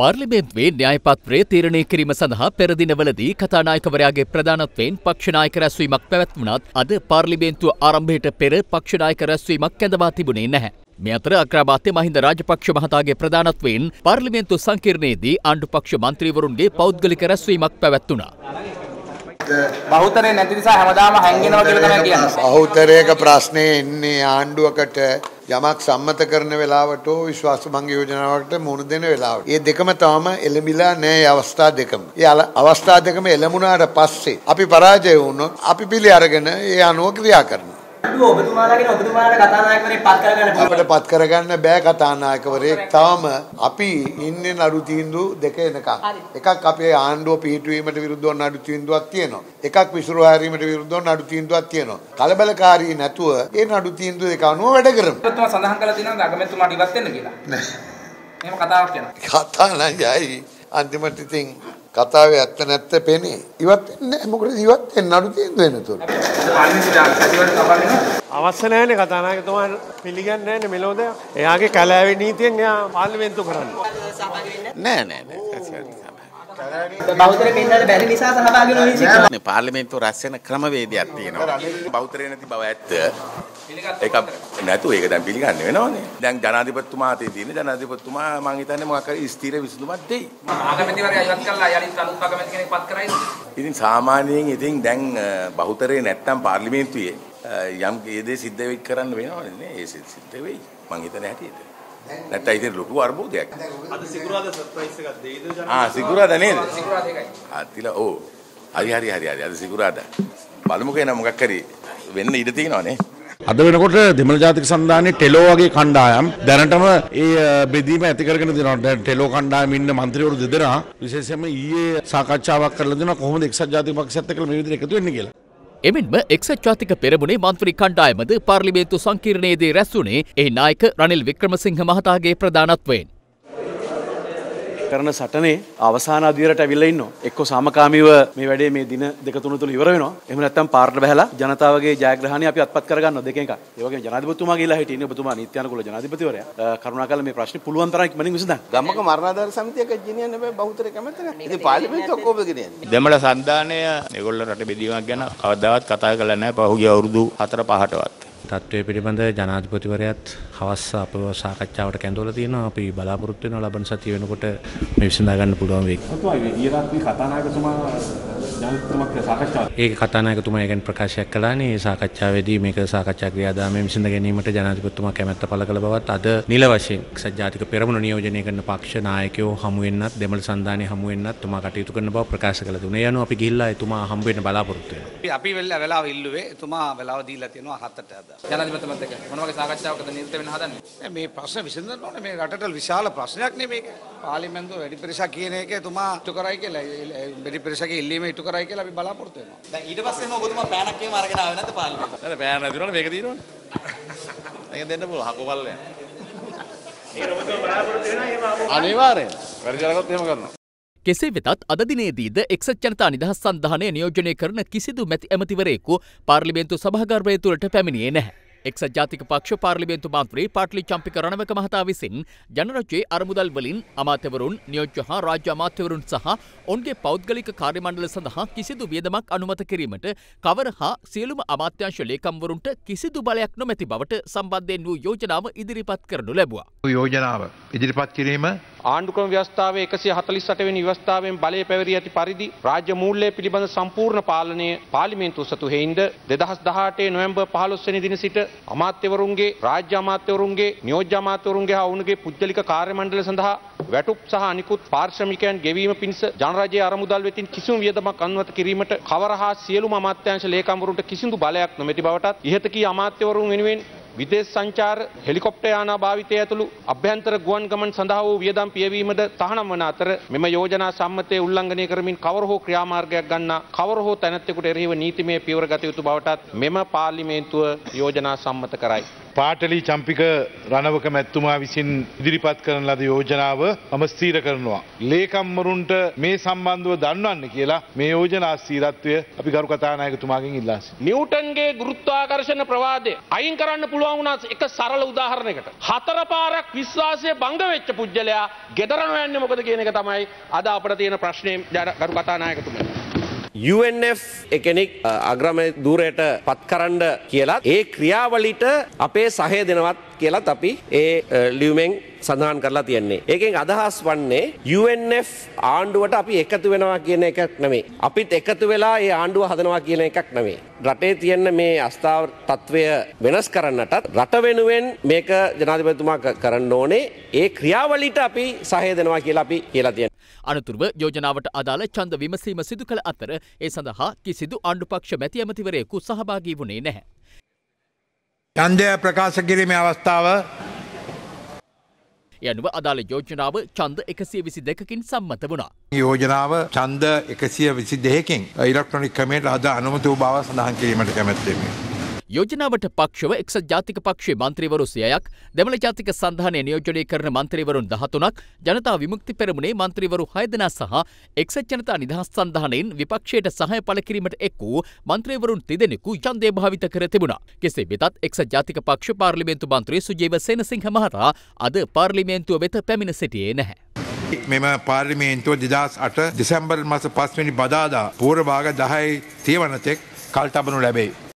පාර්ලිමේන්තුවේ න්‍යායපත්‍රය තීරණය කිරීම සඳහා පෙරදිනවලදී කතානායකවරයාගේ ප්‍රධානත්වයෙන් පක්ෂනායක රැස්වීමක් පැවැත්වුණත් අද පාර්ලිමේන්තුව ආරම්භයට පෙර පක්ෂනායක රැස්වීමක් කැඳවා තිබුණේ නැහැ. මේ අතර අග්‍රාමාත්‍ය මහින්ද රාජපක්ෂ මහතාගේ ප්‍රධානත්වයෙන් පාර්ලිමේන්තු සංකීර්ණයේදී ආණ්ඩුපක්ෂ මන්ත්‍රීවරුන්ගේ පෞද්ගලික රැස්වීමක් පැවැත්වුණා. බහුතරය නැති නිසා හැමදාම හැංගෙනවා කියලා තමයි කියන්නේ. බහුතරයක ප්‍රශ්නය එන්නේ ආණ්ඩුවකට යමක් සම්මත කරන වෙලාවට හෝ විශ්වාස භංග යෝජනාවකට මුහුණ දෙන වෙලාවට. ඒ දෙකම තාම එළඹිලා නැහැ ඒ අවස්ථා දෙකම. ඒ අල- අවස්ථා දෙකම එළඹුණාට පස්සේ අපි පරාජය වුණොත් අපි පිළි අරගෙන ඒ අනුව ක්‍රියා කරනවා. ඔබතුමාලාගෙන ඔබතුමාලාට කතානායකවරයෙක් පත් කරගන්න පුළුවන්. අපිට පත් කරගන්න බෑ කතානායකවරයෙක් තාම අපි ඉන්නේ නඩු තීන්දුව දෙක එනකම්. එකක් අපේ ආණ්ඩුව පිහිටුවීමට විරුද්ධව නඩු තීන්දුවක් තියෙනවා. එකක් විසුරු හැරීමට විරුද්ධව නඩු තීන්දුවක් තියෙනවා. කලබලකාරී නැතුව ඒ නඩු තීන්දුව දෙක අනුව වැඩ කරමු. ඔබතුමා සඳහන් කරලා තියෙනවා අගමැතිතුමාට ඉවත් වෙන්න කියලා. එහෙම කතාවක් යනවා. කතා නම් යයි අන්තිමට ඉතින් කතාවේ ඇත්ත නැත්ත පෙනේ. ඉවත් වෙන්නේ නැහැ. මොකද ඉවත් වෙන්න? නඩු තීන්දුව සැසිවලට කපන්න අවශ්‍ය නැහැනේ කතානායකතුමා. පිළිගන්නේ නැහැනේ මෙලොවද එයාගේ කැලෑවේ නීතියෙන් එයා පාර්ලිමේන්තු කරන්නේ. නෑ නෑ නෑ බහුතරය පෙන්වන්න බැරි නිසා සහභාගී නොවී සිටිනවා. මේ පාර්ලිමේන්තුව රැස් වෙන ක්‍රමවේදයක් තියෙනවා. බෞද්ධරේ නැති බව ඇත්ත. ඒක නැතු ඒක දැන් පිළිගන්න වෙනවනේ. දැන් ජනාධිපතිතුමා අතේ තියෙන ජනාධිපතිතුමා මං හිතන්නේ මොකක් හරි ස්ථිර විසඳුමක් දෙයි. අගමැතිවරයා ඉවත් කළා යලිත් අලුත් අගමැති කෙනෙක් පත් කරයිද? ඉතින් සාමාන්‍යයෙන් ඉතින් දැන් බෞද්ධරේ නැත්තම් පාර්ලිමේන්තුවේ යම් ඒ දේ සිද්ධ වෙයි කරන්න වෙනවනේ නේ. ඒ සිද්ධ වෙයි. මං හිතන හැටියට. නැත්නම් ඉතින් ලොකු අර්බුදයක්. අද සිකුරාදා සර්ප්‍රයිස් එකක් දෙයිද ජනතාවට? ආ සිකුරාදා නේද? සිකුරාදා එකයි. ආ තිලා ඔව්. හරි හරි හරි හරි අද සිකුරාදා. බලමුකෝ එන මොකක් හරි වෙන්න ඉඩ තියෙනවානේ. අද වෙනකොට දෙමළ ජාතික සන්ධානයේ ටෙලෝ වගේ කණ්ඩායම් දැනටම ඒ බෙදීම ඇති කරගෙන දෙනවා. දැන් ටෙලෝ කණ්ඩායම ඉන්න മന്ത്രിවරු දෙදෙනා විශේෂයෙන්ම ඊයේ සාකච්ඡාවක් කරලා දෙනවා කොහොමද එක්සත් ජාතික පක්ෂයත් එක්ක මේ විදිහට එකතු වෙන්නේ කියලා. එමෙන්ම එක්සත් ජාතික පෙරමුණේ මන්ත්‍රී කණ්ඩායමද පාර්ලිමේන්තු සංකීර්ණයේදී රැස්වුණේ ඒ නායක රනිල් වික්‍රමසිංහ මහතාගේ ප්‍රධානත්වයෙන්. කරන සටනේ අවසාන අදියරට ඇවිල්ලා ඉන්නවා. එක්ක සාමකාමීව මේ වැඩේ මේ දින දෙක තුන තුල ඉවර වෙනවා. එහෙම නැත්නම් පාරට බහැලා ජනතාවගේ ජයග්‍රහණය අපි අත්පත් කරගන්නවා දෙකෙන් එකක්. ඒ වගේම ජනාධිපතිතුමා ගිහිලා හිටියේ ඔබතුමා නීත්‍යානුකූල ජනාධිපතිවරයා. කරුණාකරලා මේ ප්‍රශ්නේ පුළුවන් තරම් ඉක්මනින් විසඳන්න. ගම්මක මරණාධාර සමිතියක් ගෙනියන්න බෑ බෞද්ධරේ කැමති නැහැ. ඉතින් පාර්ලිමේන්තුව කොහොමද ගෙනියන්නේ? දෙමළ සන්ධානය ඒගොල්ල රට බෙදීමක් ගැන කවදාවත් කතා කරලා නැහැ පහුගිය අවුරුදු 4 5ටවත්. තත්ත්වය පිළිබඳ ජනාධිපතිවරයාත් හවස් අපව සාකච්ඡාවට කැඳවලා තියෙනවා අපි බලාපොරොත්තු වෙනවා ලබන සතිය වෙනකොට මේ විසඳා ගන්න පුළුවන් වෙයි. ඒක කතානායකතුමා ගැන ප්‍රකාශයක් කළානේ ඒ සාකච්ඡාවේදී මේක සාකච්ඡා ක්‍රියාදාමයෙන් විසඳ ගැනීමට ජනාධිපතිතුමා කැමැත්ත පළ කළ බවත් අද නිල වශයෙන් එක්සත් ජාතික පෙරමුණ නියෝජනය කරන පක්ෂ නායකයෝ හමු වෙන්නත් දෙමළ සන්ධානය හමු වෙන්නත් තුමා කටයුතු කරන බව ප්‍රකාශ කළ දුන්නා. ඒ අනුව අපි ගිහිල්ලා එතුමා හම්බ වෙන්න බලාපොරොත්තු වෙනවා. අපි වෙල්ල වෙලාව ඉල්ලුවේ එතුමා වෙලාව දීලා තියෙනවා හතට අද. ජනාධිපතිතුමත් එක්ක මොන වගේ සාකච්ඡාවකද නිරත වෙන්න හදන්නේ? දැන් මේ ප්‍රශ්න විසඳන්න ඕනේ මේ රටට විශාල ප්‍රශ්නයක් නේ මේක. පාර්ලිමේන්තුව වැඩි පිරිසක් කියන එක එතුමා ඉටු කරයි කියලා වැඩි පිරිසක ඉල්ලීම ඉටු කරයි කියලා අපි බලාපොරොත්තු වෙනවා. දැන් ඊට පස්සේම ඔබතුමා පෑනක් එහෙම අරගෙන ආවේ නැද්ද පාර්ලිමේන්තුවට? නේද පෑන නැතිනවනේ මේක තියෙනවනේ. ඒක දෙන්න පුළුවන් හකෝපල්ලේ. අනිවාර්යෙන්. වැඩි කරගත්තොත් එහෙම කරනවා. කෙසේ වෙතත් අද දිනේදීද එක්සත් ජනතා නිදහස් සන්ධානය නියෝජනය කරන කිසිදු මැති ඇමතිවරයෙකු පාර්ලිමේන්තු සභාගර්භය තුළට පැමිණියේ නැහැ. එක්සත් ජාතික පක්ෂ පාර්ලිමේන්තු මන්ත්‍රී පාටලි චම්පික රණවක මහතා විසින් ජනරජයේ අරමුදල් වලින් අමාත්‍යවරුන් නියෝජ්‍ය හා රාජ්‍ය අමාත්‍යවරුන් සහ ඔවුන්ගේ පෞද්ගලික කාර්යමණ්ඩල සඳහා කිසිදු වියදමක් අනුමත කිරීමට කවර හා සියලුම අමාත්‍යංශ ලේකම්වරුන්ට කිසිදු බලයක් නොමැති බවට සම්බන්ධයෙන් වූ යෝජනාව ඉදිරිපත් කරනු ලැබුවා. යෝජනාව ඉදිරිපත් කිරීම ආණ්ඩුක්‍රම ව්‍යවස්ථාවේ 148 වෙනි ව්‍යවස්ථාවෙන් බලය පැවරී ඇති පරිදි රාජ්‍ය මූල්‍ය පිළිබඳ සම්පූර්ණ පාලනය පාර්ලිමේන්තුව සතු හේින්ද 2018 නොවැම්බර් 15 වෙනි දින සිට අමාත්‍යවරුන්ගේ රාජ්‍ය අමාත්‍යවරුන්ගේ නියෝජ්‍ය අමාත්‍යවරුන්ගේ හා ඔවුන්ගේ පුද්ගලික කාර්ය මණ්ඩල සඳහා වැටුප් සහ අනිකුත් පාරිශ්‍රමිකයන් ගෙවීම පිණිස ජනරජයේ අරමුදල් වෙතින් කිසිදු වියදමක් අනුමත කිරීමට කවර හා සියලුම අමාත්‍යාංශ ලේකම්වරුන්ට කිසිදු බලයක් නොමැති බවටත් ඉහත කී අමාත්‍යවරුන් වෙනුවෙන් විදේශ සංචාර හෙලිකොප්ටර් යානා භාවිතය ඇතුළු අභ්‍යන්තර ගුවන් ගමන් සඳහා වූ වියදම් පියවීමද තහනම් වන අතර මෙම යෝජනා සම්මතය උල්ලංඝනය කරමින් කවර හෝ ක්‍රියාමාර්ගයක් ගන්නා කවර හෝ තැනැත්තෙකුට එරෙහිව නීතිමය පියවර ගත යුතු බවටත් මෙම පාර්ලිමේන්තුව යෝජනා සම්මත කරයි. පාටලි චම්පික රණවක මැත්තුමා විසින් ඉදිරිපත් කරන ලද යෝජනාව මම ස්ථීර කරනවා. ලේකම්වරුන්ට මේ සම්බන්ධව දන්වන්න කියලා මේ යෝජනා ස්ථීරත්වය අපි ගරු කතානායකතුමාගෙන් ඉල්ලාස. නිවටන්ගේ ගෘත්වාකර්ශණ ප්‍රවාදය අයින් කරන්න පුළුවන් වුණත් එක සරල උදාහරණයකට. හතර පාරක් විශ්වාසය බංග වෙච්ච පුද්ගලයා ගෙදරන යන්න මොකද කියන එක තමයි අද අපට තියෙන ප්‍රශ්නය ගරු කතානායකතුමා. UNF එකෙනෙක් අග්‍රම දූරයට පත් කරන්න කියලත් ඒ ක්‍රියාවලිට අපේ සහය දෙනවත් කියලත් අපි ඒ ලියුමෙන් සඳහන් කරලා තියෙන්නේ. ඒකෙන් අදහස් වන්නේ UNF ආණ්ඩුවට අපි එකතු වෙනවා කියන එකක් නෙමේ. අපිත් එකතු වෙලා ඒ ආණ්ඩුව හදනවා කියන එකක් නෙමේ. රටේ තියෙන මේ අස්ථාව තත්ත්වය වෙනස් කරන්නටත් රට වෙනුවෙන් මේක ජනාධිපතිතුමා කරන්න ඕනේ ඒ ක්‍රියාවලිට අපි සහය දෙනවා කියලා අපි කියලා තියෙන. අනතුරුව යෝජනාවට අදාළ ඡන්ද විමසීම සිදු කළ අතර ඒ සඳහා කිසිදු ආණ්ඩුපක්ෂ මැති ඇමතිවරයෙකු සහභාගී වුණේ නැහැ. ඡන්දය ප්‍රකාශ කිරීමේ අවස්ථාව යනුව අදාළ යෝජනාව ඡන්ද එකසිය විසි දෙකකින් සම්මත වුණා. යෝජනාව ඡන්ද එකසිය විසි දෙහකින් ඉලක්ට්‍රොනික් කමේට අද අනුමතු බව සඳහන් කිරීමට කැමැත්තෙමේ. යෝජනාවට පක්ෂව එක්සත් ජාතික පක්ෂයේ මන්ත්‍රීවරු සියයක් දෙමළ ජාතික සන්ධානය නියෝජනය කරන මන්ත්‍රීවරුන් දහතුනක් ජනතා විමුක්ති පෙරමුණේ මන්ත්‍රීවරු හයදෙනා සහ එක්සත් ජනතා නිදහස් සන්ධානයෙන් විපක්ෂයට සහය පළ කිරීමට එක් වූ මන්ත්‍රීවරුන් තිදෙනෙකු ඡන්දය භාවිත කර තිබුණා. කෙසේ වෙතත් එක්සත් ජාතික පක්ෂ පාර්ලිමේන්තු මන්ත්‍රී සුජීව සේනසිංහ මහතා අද පාර්ලිමේන්තුව වෙත පැමිණ සිටියේ නැහැ. මෙම පාර්ලිමේන්තුව දෙදස් අට දෙසැම්බර් මස පස්වනි බදාදා පූරභාග දහයි තියවනතෙක් කල්ටබනු ලැබේ.